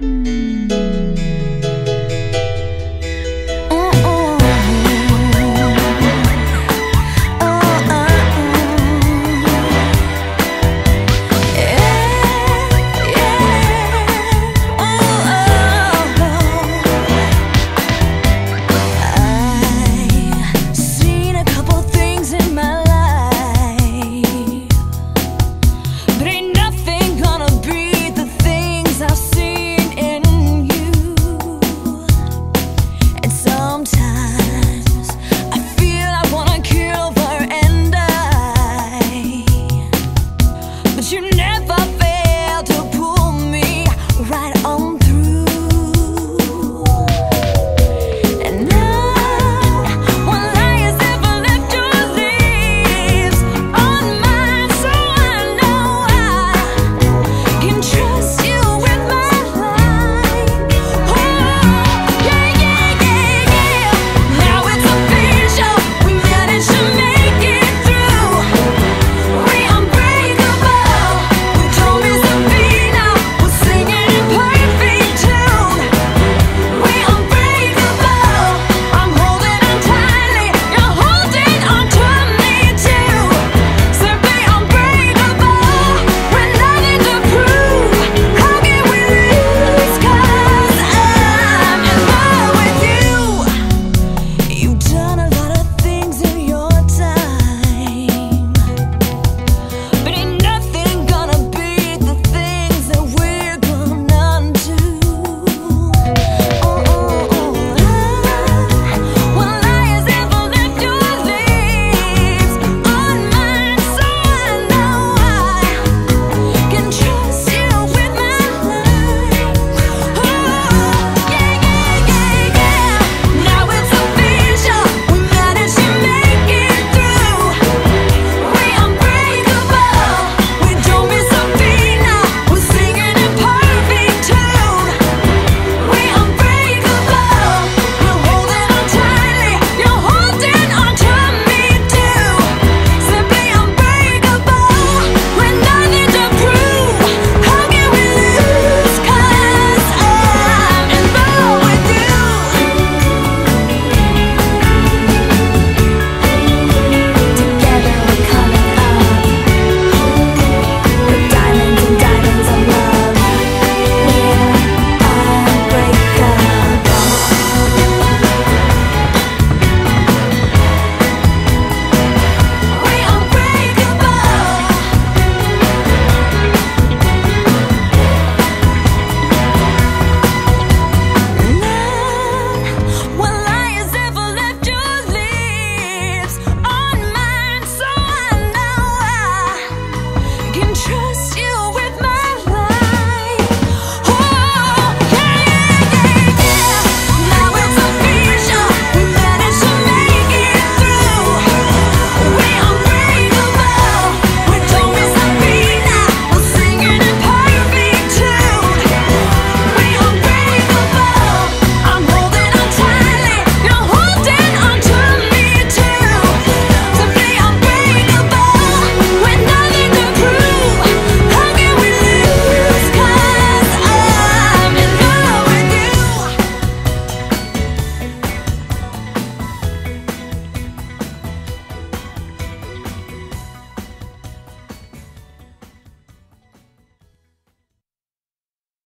you